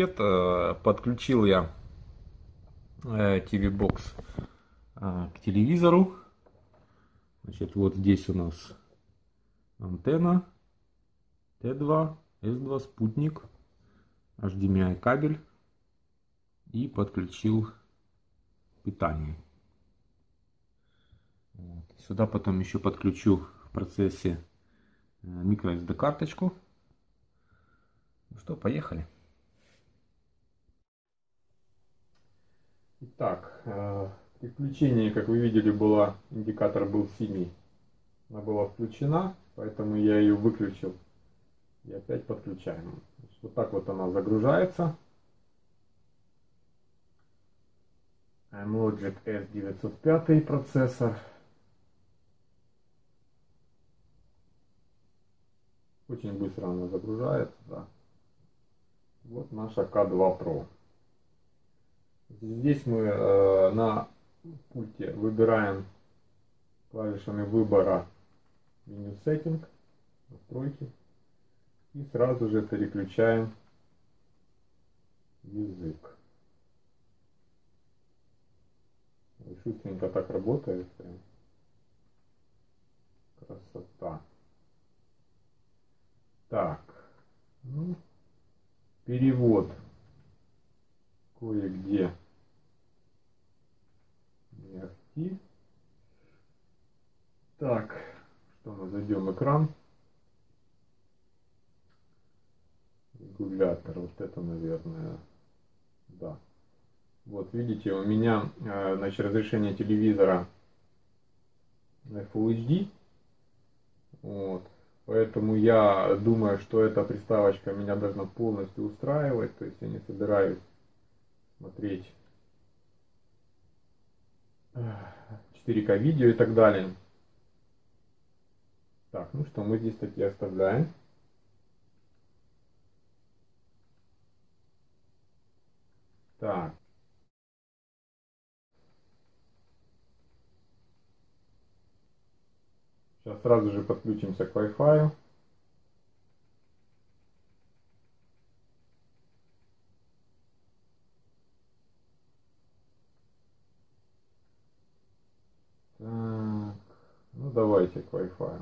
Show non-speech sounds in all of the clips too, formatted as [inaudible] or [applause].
привет! Э, подключил я TV-бокс э, к телевизору. Значит, вот здесь у нас антенна Т2, С2, спутник, HDMI кабель и подключил питание. Вот. Сюда потом еще подключу в процессе э, microSD карточку. Ну что, поехали. Итак, э, переключение, как вы видели, было, индикатор был синий. Она была включена, поэтому я ее выключил. И опять подключаем. Вот так вот она загружается. Logic S905 процессор. Очень быстро она загружается, да. Вот наша К2 Pro. Здесь мы э, на пульте выбираем клавишами выбора меню Setting, настройки. И сразу же переключаем язык. Шустренько так работает. Красота. Так. Ну, перевод кое-где не актив. Так, что мы зайдем экран. Регулятор, вот это, наверное, да. Вот видите, у меня э, значит, разрешение телевизора Full HD. Вот. Поэтому я думаю, что эта приставочка меня должна полностью устраивать. То есть я не собираюсь смотреть 4К видео и так далее. Так, ну что, мы здесь такие оставляем. Так. Сейчас сразу же подключимся к Wi-Fi. Так, ну давайте к Wi-Fi.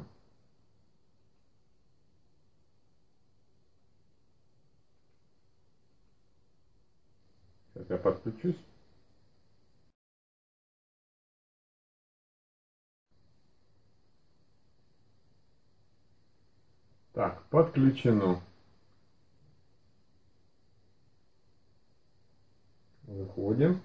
Сейчас я подключусь. Так, подключено. Выходим.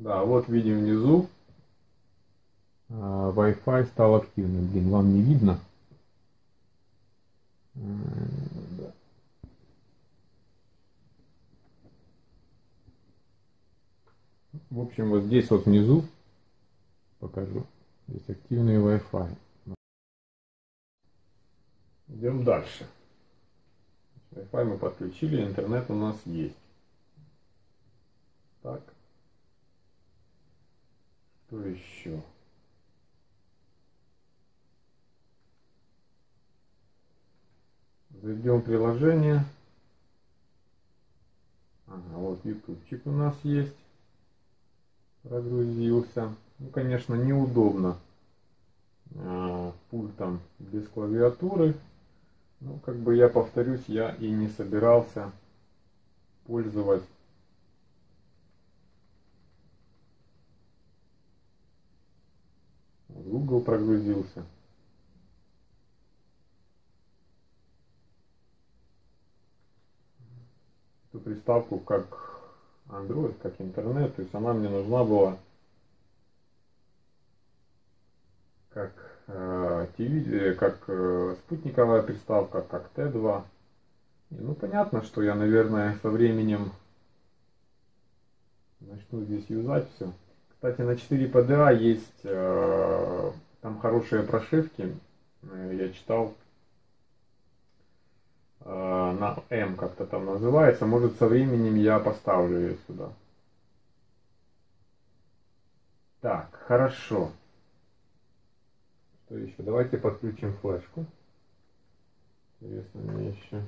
Да, вот видим внизу. А, Wi-Fi стал активным. Блин, вам не видно? В общем, вот здесь вот внизу покажу. Здесь активный Wi-Fi. Идем дальше. Wi-Fi мы подключили, интернет у нас есть. Так. Что еще? Зайдем в приложение. Ага, вот ютубчик у нас есть прогрузился. Ну, конечно, неудобно а, пультом без клавиатуры. Ну, как бы я повторюсь, я и не собирался пользовать Google прогрузился. Эту приставку как Android как интернет, то есть она мне нужна была как э, TV, э, как э, спутниковая приставка, как Т2. И, ну понятно, что я, наверное, со временем начну здесь юзать все. Кстати, на 4 PDA есть э, там хорошие прошивки. Э, я читал Э, на M как-то там называется. Может со временем я поставлю ее сюда. Так, хорошо. Что еще? Давайте подключим флешку. Интересно мне еще.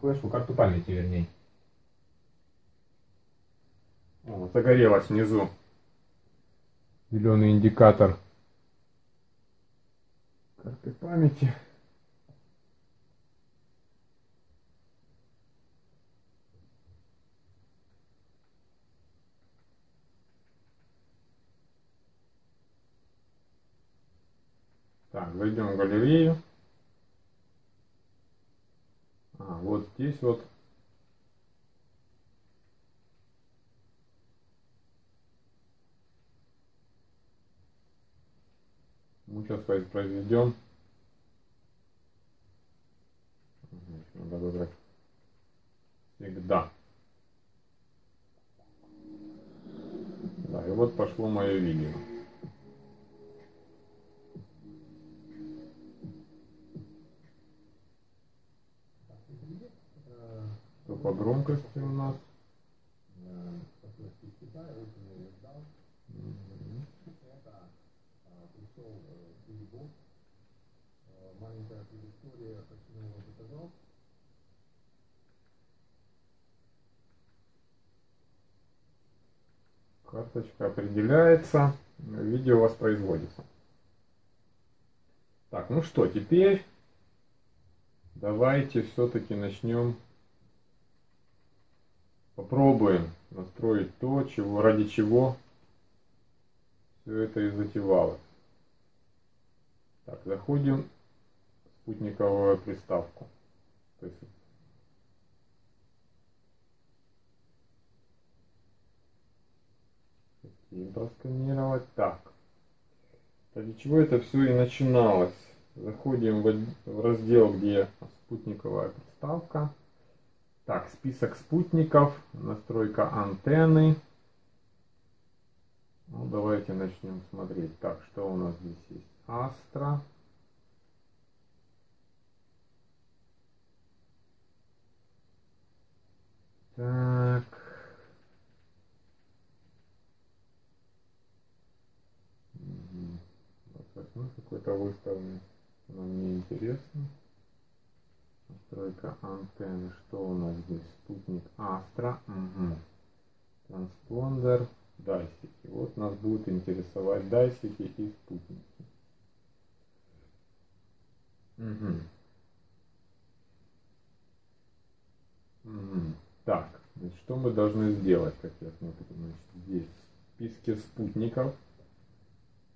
Флешку, карту памяти вернее. О, загорелась внизу. Зеленый индикатор карты памяти. Так, зайдем в галерею. А, вот здесь вот Мы сейчас произведем. Надо выбрать всегда. Да, и вот пошло мое видео. Что по громкости у нас? Маленькая предыстория, почему его заказал. Карточка определяется, видео воспроизводится. Так, ну что, теперь давайте все-таки начнем, попробуем настроить то, чего, ради чего все это и затевалось. Так, заходим в спутниковую приставку. То есть просканировать. Так. Ради чего это все и начиналось. Заходим в раздел, где спутниковая приставка. Так, список спутников, настройка антенны. Ну, давайте начнем смотреть. Так, что у нас здесь есть? Астра. Так. Угу. какой-то выставленный. Нам не интересно. Настройка антенны. Что у нас здесь? Спутник Астра. Угу. Транспондер. Дайсики. Вот нас будут интересовать дайсики и спутники. Угу. Угу. Так, значит, что мы должны сделать, как я смотрю, значит, здесь списке спутников.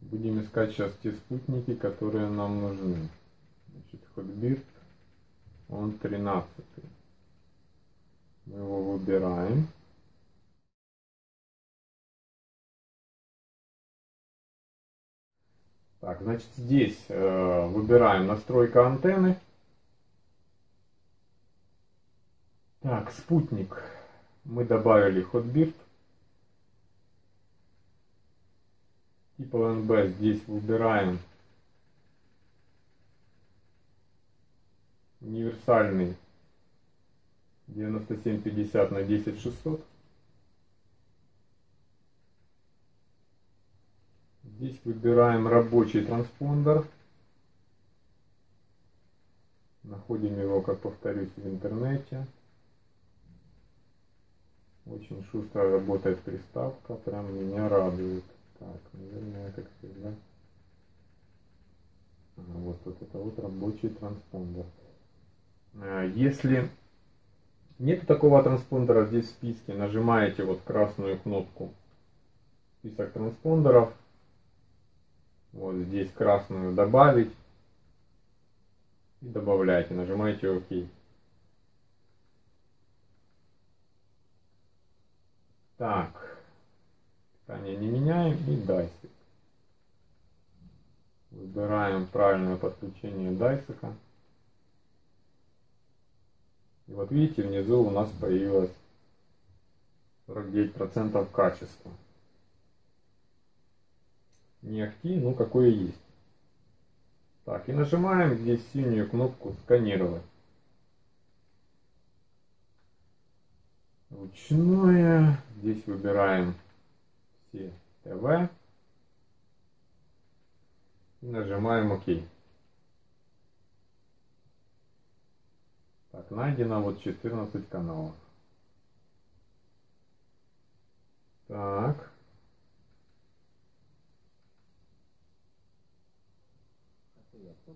Будем искать сейчас те спутники, которые нам нужны. Значит, Hotbird, он 13. Мы его выбираем. Так, значит, здесь э, выбираем настройка антенны. Так, спутник. Мы добавили Hotbird. Тип LNB здесь выбираем универсальный 9750 на 10600. Здесь выбираем рабочий транспондер. Находим его, как повторюсь, в интернете. Очень шустро работает приставка, прям меня радует. Так, наверное, как всегда. Вот, вот это вот рабочий транспондер. А, если нет такого транспондера здесь в списке, нажимаете вот красную кнопку список транспондеров. Вот здесь красную добавить. И добавляете, нажимаете ОК. Так. Питание не меняем и дайсик. Выбираем правильное подключение дайсика. И вот видите, внизу у нас появилось 49% качества. Не ахти, ну какое есть. Так, и нажимаем здесь синюю кнопку «Сканировать». ручное. Здесь выбираем все ТВ. И нажимаем ОК. Так, найдено вот 14 каналов. Так.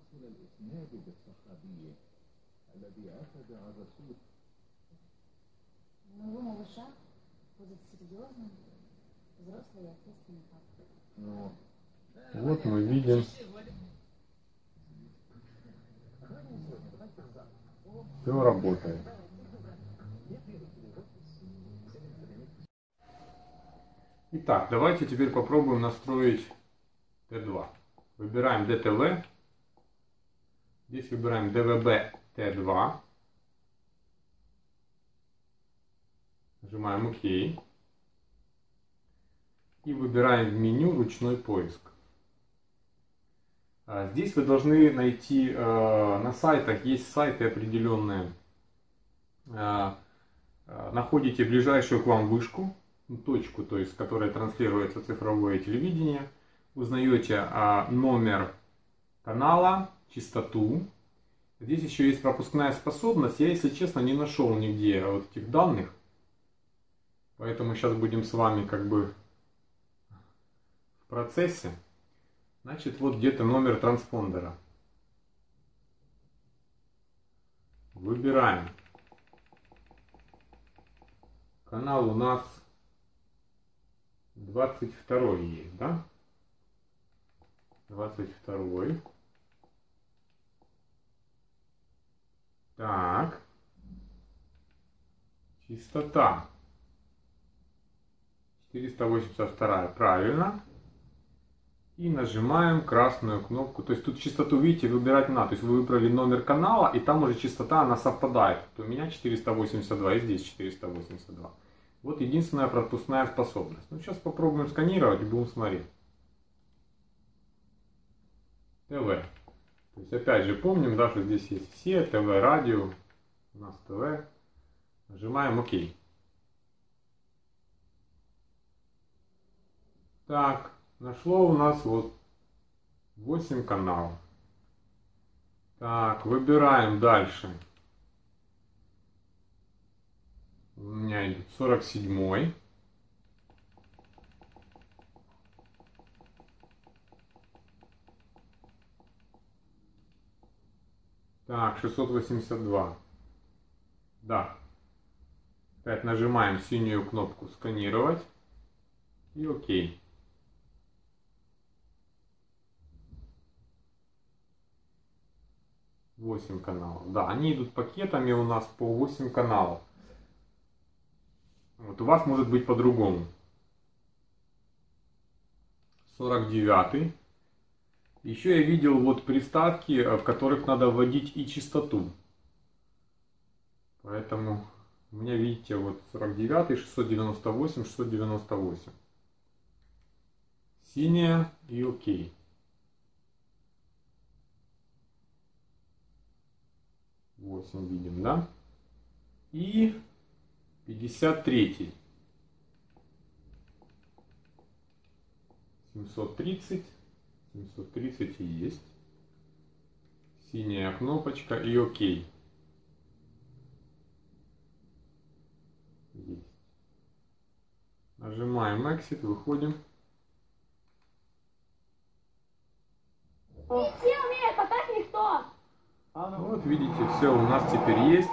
حتى يتصل الإسناد بالصحابي الذي أخذ عن رسول Моего малыша будет серьезным, взрослый и ответственный папа. Ну, Вот мы видим. Все работает. Итак, давайте теперь попробуем настроить Т2. Выбираем DTV. Здесь выбираем DVB T2. Нажимаем ОК. И выбираем в меню ручной поиск. А, Здесь вы должны найти э, на сайтах, есть сайты определенные. Э, Находите ближайшую к вам вышку, точку, то есть, с которой транслируется цифровое телевидение. Узнаете а, номер канала, частоту. Здесь еще есть пропускная способность. Я, если честно, не нашел нигде вот этих данных. Поэтому сейчас будем с вами как бы в процессе. Значит, вот где-то номер транспондера. Выбираем. Канал у нас 22 есть, да? 22. Так. Частота. 482. Правильно. И нажимаем красную кнопку. То есть тут частоту, видите, выбирать надо. То есть вы выбрали номер канала, и там уже частота, она совпадает. Вот у меня 482, и здесь 482. Вот единственная пропускная способность. Ну, сейчас попробуем сканировать и будем смотреть. ТВ. То есть, опять же, помним, да, что здесь есть все, ТВ, радио. У нас ТВ. Нажимаем ОК. Так, нашло у нас вот 8 каналов. Так, выбираем дальше. У меня идет 47. Так, 682. Да. Опять нажимаем синюю кнопку сканировать. И окей. Восемь каналов. Да, они идут пакетами у нас по 8 каналов. Вот у вас может быть по-другому. 49. Еще я видел вот приставки, э, в которых надо вводить и частоту. Поэтому у меня, видите, вот 49, 698, 698. Синяя и окей. Восемь видим, да? И 53. 730. 730 и есть. Синяя кнопочка и окей. Есть. Нажимаем Exit, выходим. Не все умеют, а так никто. А ну, Вот видите, все у нас теперь есть.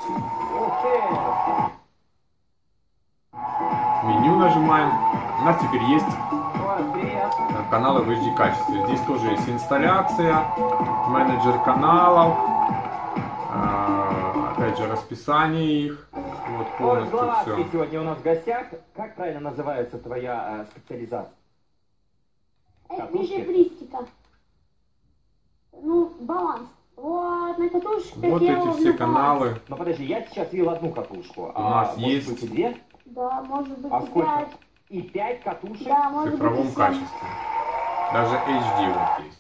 Меню нажимаем. У нас теперь есть каналы в HD качестве. Здесь тоже есть инсталляция, менеджер каналов, э, опять же расписание их. Вот Ой, полностью Зловацкий все. сегодня у нас в гостях. Как правильно называется твоя э, специализация? Эквилибристика. Ну, баланс. Вот, на катушках Вот эти все баланс. Но Ну, подожди, я сейчас видел одну катушку. а нас может есть- быть и две? Да, может быть А и сколько? пять. И пять катушек? Да, В может быть и цифровом семь. качестве. Даже HD вот есть.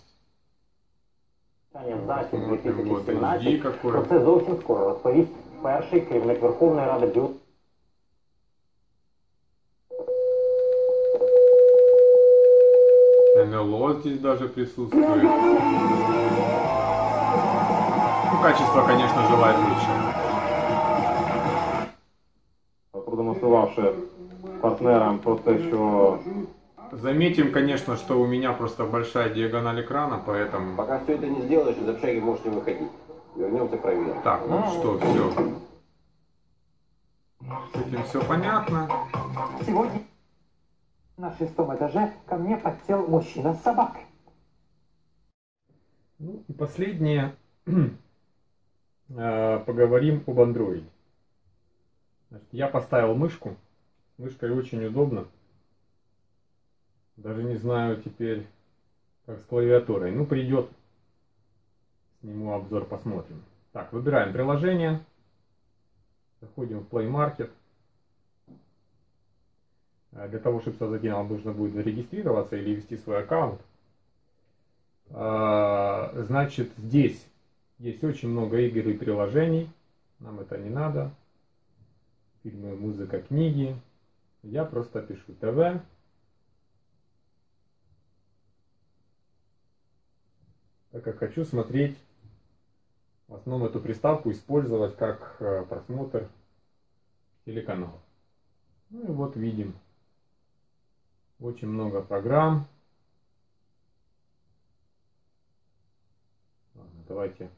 Питання здачі Смотрим, вот 2017. HD какой. Про це зовсім скоро розповість перший керівник Верховної Ради Бю. НЛО здесь даже присутствует. Ну, качество, конечно, желает лучше. продемонструвавши партнерам про те, що Заметим, конечно, что у меня просто большая диагональ экрана, поэтому... Пока все это не сделаешь, из общаги можешь не выходить. Вернемся проверим. Так, ну что, все. С этим все понятно. Сегодня на шестом этаже ко мне подсел мужчина с собакой. Ну и последнее. [clears throat] Э, Поговорим об андроиде. Я поставил мышку. Мышкой очень удобно. Даже не знаю теперь, как с клавиатурой. Ну, придет. Сниму обзор, посмотрим. Так, выбираем приложение. Заходим в Play Market. А Для того, чтобы создать канал, нужно будет зарегистрироваться или ввести свой аккаунт. А, Значит, здесь есть очень много игр и приложений. Нам это не надо. Фильмы, музыка, книги. Я просто пишу ТВ. Так как хочу смотреть, в основном эту приставку использовать как э, просмотр телеканалов. Ну и вот видим. Очень много программ. Ладно, давайте.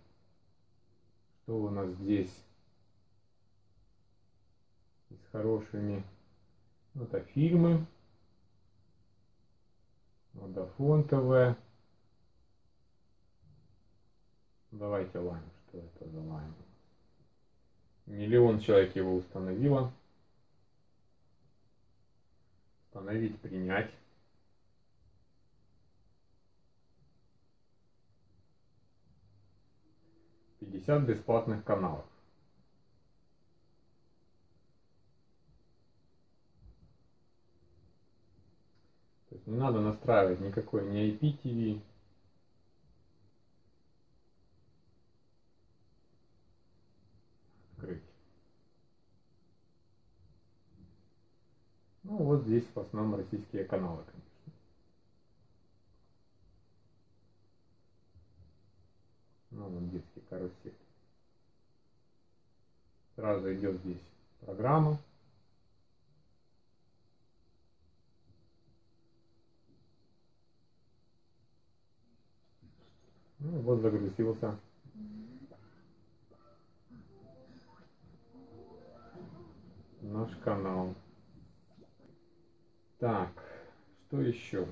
Что у нас здесь? С хорошими. Ну, это фильмы. Водафон ТВ. Давайте лайм. Что это за лайм? Миллион человек его установило. Установить, принять. Пятьдесят бесплатных каналов. То не надо настраивать никакой ни IPTV. Открыть. Ну вот здесь в основном российские каналы, конечно. Ну, вот детский карусель. Сразу идет здесь программа. Ну, вот загрузился. Наш канал. Так, что еще?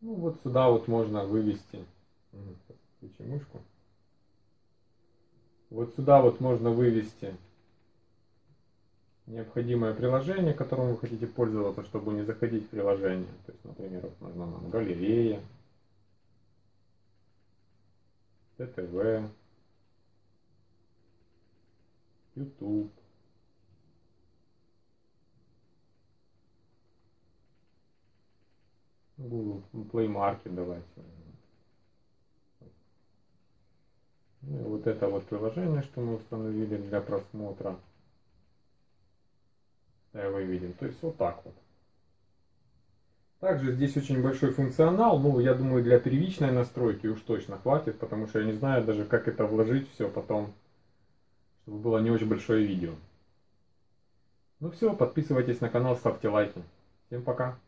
Ну, вот сюда вот можно вывести. Включи мышку. Вот сюда вот можно вывести необходимое приложение, которым вы хотите пользоваться, чтобы не заходить в приложение. То есть, например, вот нужна нам галерея, ТТВ, YouTube. Google Play Market давайте. Ну и вот это вот приложение, что мы установили для просмотра. Да, вы видим. То есть вот так вот. Также здесь очень большой функционал. Ну, я думаю, для первичной настройки уж точно хватит, потому что я не знаю даже, как это вложить все потом, чтобы было не очень большое видео. Ну все, подписывайтесь на канал, ставьте лайки. Всем пока.